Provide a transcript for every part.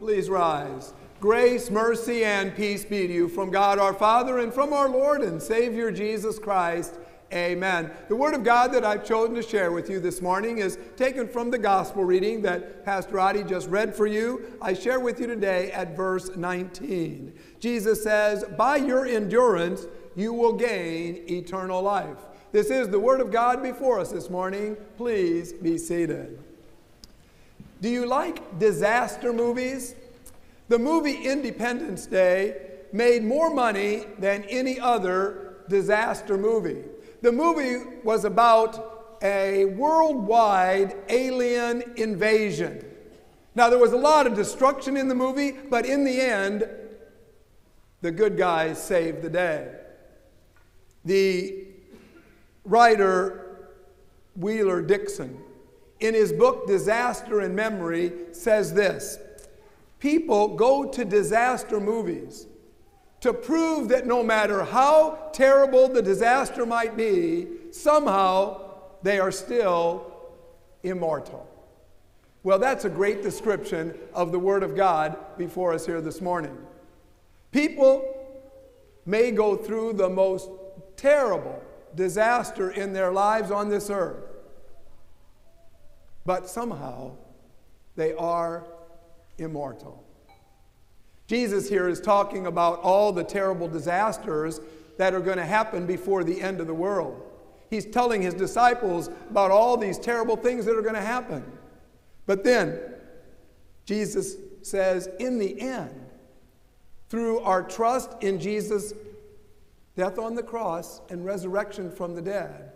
Please rise. Grace, mercy, and peace be to you from God our Father and from our Lord and Savior Jesus Christ. Amen. The Word of God that I've chosen to share with you this morning is taken from the Gospel reading that Pastor Adi just read for you. I share with you today at verse 19. Jesus says, By your endurance you will gain eternal life. This is the Word of God before us this morning. Please be seated. Do you like disaster movies? The movie Independence Day made more money than any other disaster movie. The movie was about a worldwide alien invasion. Now, there was a lot of destruction in the movie, but in the end, the good guys saved the day. The writer, Wheeler Dixon, in his book Disaster and Memory, says this People go to disaster movies to prove that no matter how terrible the disaster might be, somehow they are still immortal. Well, that's a great description of the Word of God before us here this morning. People may go through the most terrible disaster in their lives on this earth, but somehow they are immortal. Jesus here is talking about all the terrible disasters that are going to happen before the end of the world. He's telling his disciples about all these terrible things that are going to happen. But then, Jesus says, in the end, through our trust in Jesus' death on the cross and resurrection from the dead,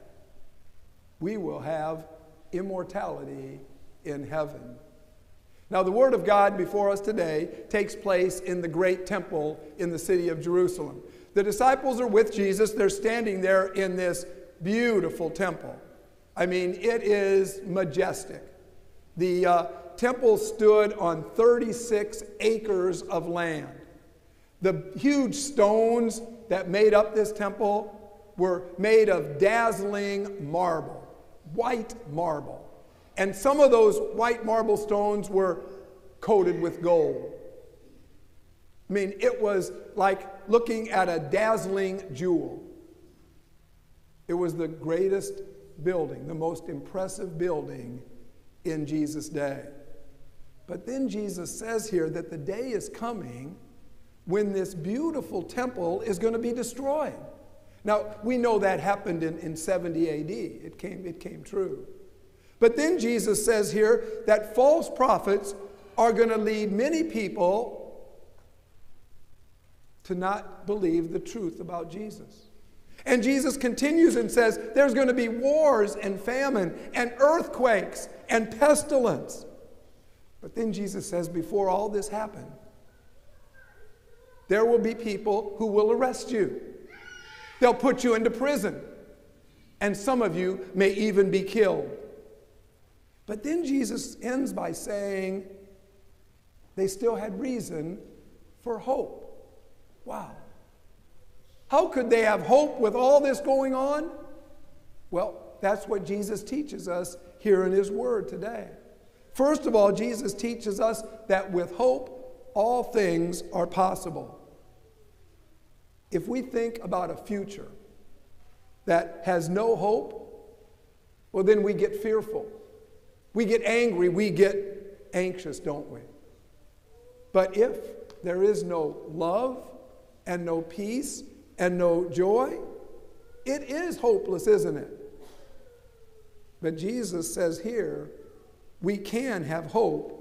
we will have immortality in heaven. Now, the Word of God before us today takes place in the great temple in the city of Jerusalem. The disciples are with Jesus. They're standing there in this beautiful temple. I mean, it is majestic. The uh, temple stood on 36 acres of land. The huge stones that made up this temple were made of dazzling marble, white marble. And some of those white marble stones were coated with gold. I mean, it was like looking at a dazzling jewel. It was the greatest building, the most impressive building in Jesus' day. But then Jesus says here that the day is coming when this beautiful temple is going to be destroyed. Now, we know that happened in, in 70 AD. It came, it came true. But then Jesus says here that false prophets are going to lead many people to not believe the truth about Jesus. And Jesus continues and says there's going to be wars and famine and earthquakes and pestilence. But then Jesus says, before all this happened, there will be people who will arrest you. They'll put you into prison. And some of you may even be killed. But then Jesus ends by saying they still had reason for hope. Wow. How could they have hope with all this going on? Well, that's what Jesus teaches us here in His Word today. First of all, Jesus teaches us that with hope, all things are possible. If we think about a future that has no hope, well, then we get fearful. We get angry, we get anxious, don't we? But if there is no love and no peace and no joy, it is hopeless, isn't it? But Jesus says here, we can have hope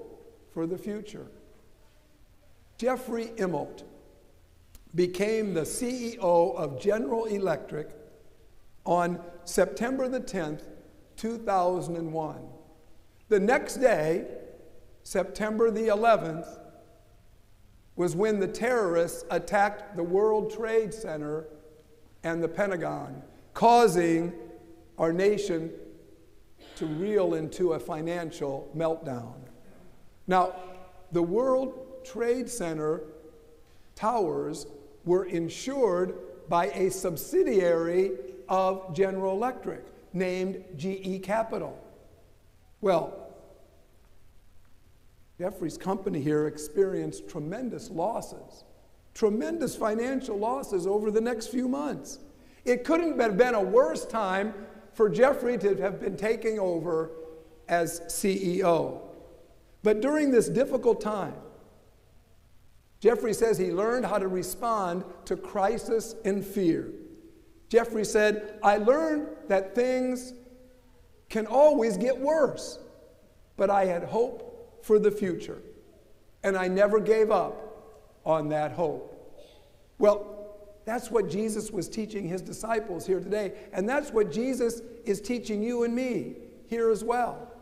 for the future. Jeffrey Immelt became the CEO of General Electric on September the 10th, 2001. The next day, September the 11th, was when the terrorists attacked the World Trade Center and the Pentagon, causing our nation to reel into a financial meltdown. Now, the World Trade Center towers were insured by a subsidiary of General Electric named GE Capital. Well, Jeffrey's company here experienced tremendous losses, tremendous financial losses over the next few months. It couldn't have been a worse time for Jeffrey to have been taking over as CEO. But during this difficult time, Jeffrey says he learned how to respond to crisis and fear. Jeffrey said, I learned that things can always get worse, but I had hope for the future, and I never gave up on that hope. Well, that's what Jesus was teaching his disciples here today, and that's what Jesus is teaching you and me here as well.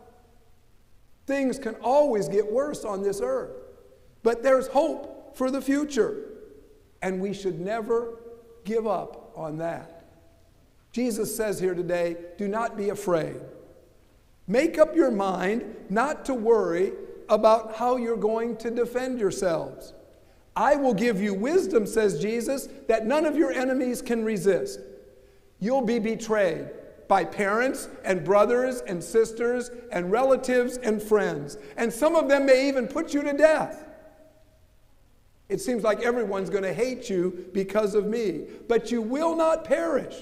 Things can always get worse on this earth, but there's hope for the future, and we should never give up on that. Jesus says here today do not be afraid. Make up your mind not to worry about how you're going to defend yourselves. I will give you wisdom, says Jesus, that none of your enemies can resist. You'll be betrayed by parents and brothers and sisters and relatives and friends. And some of them may even put you to death. It seems like everyone's going to hate you because of me, but you will not perish.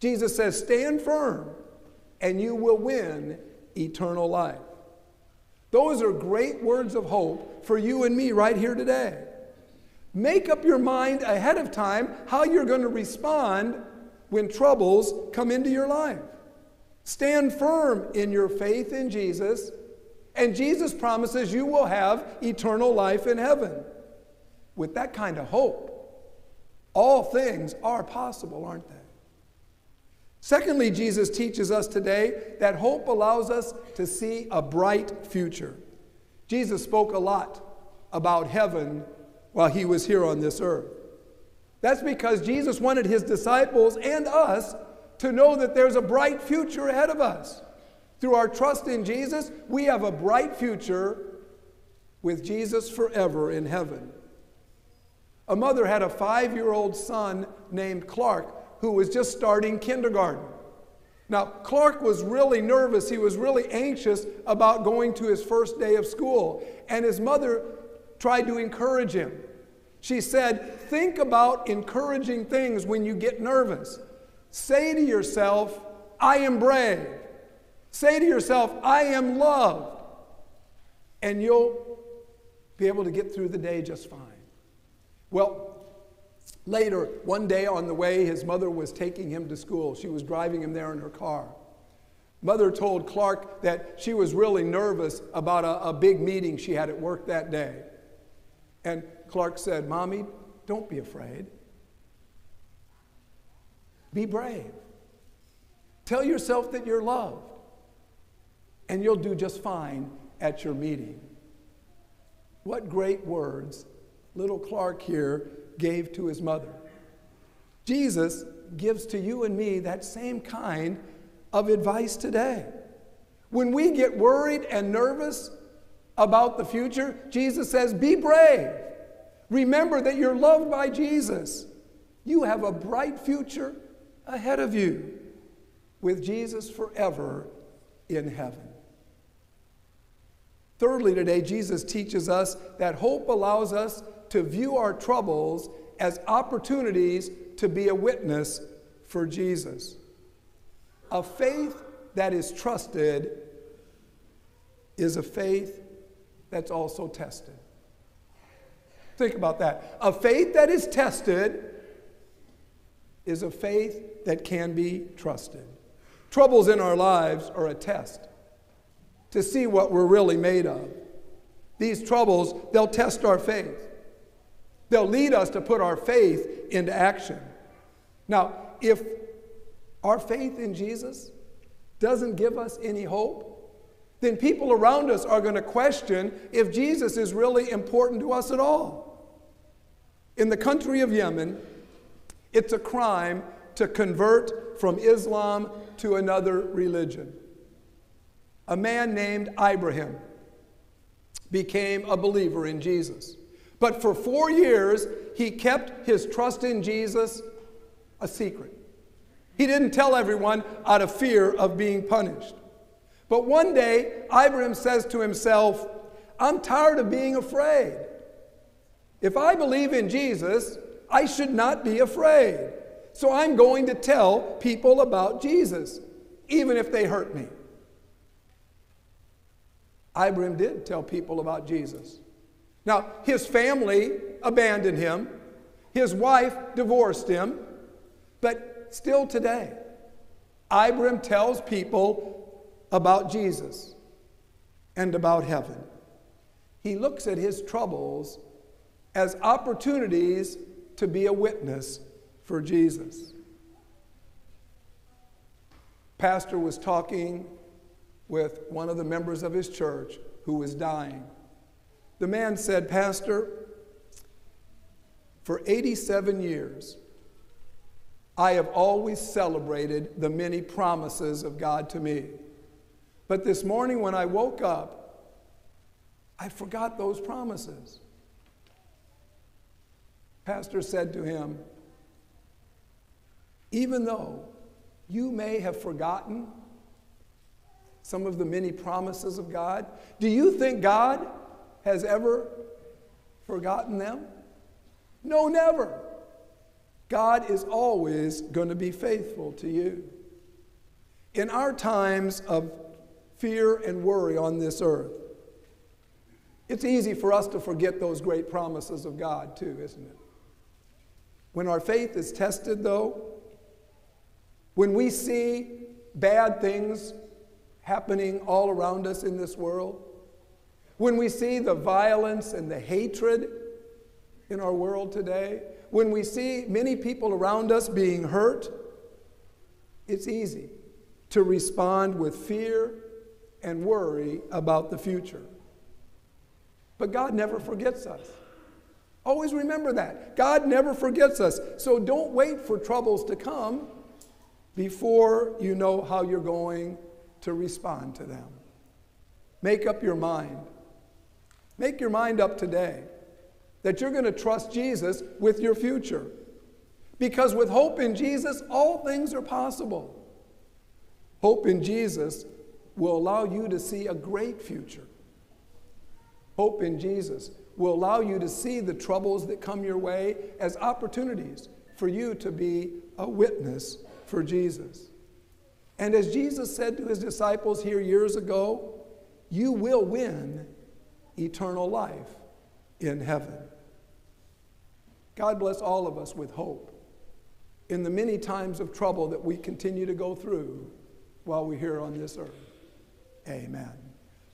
Jesus says, Stand firm, and you will win eternal life. Those are great words of hope for you and me right here today. Make up your mind ahead of time how you're going to respond when troubles come into your life. Stand firm in your faith in Jesus, and Jesus promises you will have eternal life in heaven. With that kind of hope, all things are possible, aren't they? Secondly, Jesus teaches us today that hope allows us to see a bright future. Jesus spoke a lot about heaven while he was here on this earth. That's because Jesus wanted his disciples and us to know that there's a bright future ahead of us. Through our trust in Jesus, we have a bright future with Jesus forever in heaven. A mother had a five year old son named Clark who was just starting kindergarten. Now, Clark was really nervous. He was really anxious about going to his first day of school. And his mother tried to encourage him. She said, Think about encouraging things when you get nervous. Say to yourself, I am brave. Say to yourself, I am loved. And you'll be able to get through the day just fine. Well, Later, one day on the way, his mother was taking him to school. She was driving him there in her car. Mother told Clark that she was really nervous about a, a big meeting she had at work that day. And Clark said, Mommy, don't be afraid. Be brave. Tell yourself that you're loved, and you'll do just fine at your meeting. What great words little Clark here gave to his mother. Jesus gives to you and me that same kind of advice today. When we get worried and nervous about the future, Jesus says, Be brave. Remember that you're loved by Jesus. You have a bright future ahead of you with Jesus forever in heaven. Thirdly, today, Jesus teaches us that hope allows us to view our troubles as opportunities to be a witness for Jesus. A faith that is trusted is a faith that's also tested. Think about that. A faith that is tested is a faith that can be trusted. Troubles in our lives are a test to see what we're really made of. These troubles, they'll test our faith. They'll lead us to put our faith into action. Now, if our faith in Jesus doesn't give us any hope, then people around us are going to question if Jesus is really important to us at all. In the country of Yemen, it's a crime to convert from Islam to another religion. A man named Ibrahim became a believer in Jesus. But for four years, he kept his trust in Jesus a secret. He didn't tell everyone out of fear of being punished. But one day, Ibrahim says to himself, I'm tired of being afraid. If I believe in Jesus, I should not be afraid. So I'm going to tell people about Jesus, even if they hurt me. Ibrahim did tell people about Jesus. Now, his family abandoned him, his wife divorced him, but still today, Ibrahim tells people about Jesus and about heaven. He looks at his troubles as opportunities to be a witness for Jesus. Pastor was talking with one of the members of his church who was dying. The man said, Pastor, for 87 years, I have always celebrated the many promises of God to me. But this morning when I woke up, I forgot those promises. Pastor said to him, Even though you may have forgotten some of the many promises of God, do you think God has ever forgotten them? No, never. God is always going to be faithful to you. In our times of fear and worry on this earth, it's easy for us to forget those great promises of God, too, isn't it? When our faith is tested, though, when we see bad things happening all around us in this world, when we see the violence and the hatred in our world today, when we see many people around us being hurt, it's easy to respond with fear and worry about the future. But God never forgets us. Always remember that. God never forgets us. So don't wait for troubles to come before you know how you're going to respond to them. Make up your mind. Make your mind up today that you're going to trust Jesus with your future. Because with hope in Jesus, all things are possible. Hope in Jesus will allow you to see a great future. Hope in Jesus will allow you to see the troubles that come your way as opportunities for you to be a witness for Jesus. And as Jesus said to his disciples here years ago, you will win eternal life in heaven. God bless all of us with hope in the many times of trouble that we continue to go through while we're here on this earth. Amen.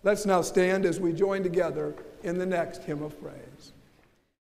Let's now stand as we join together in the next hymn of praise.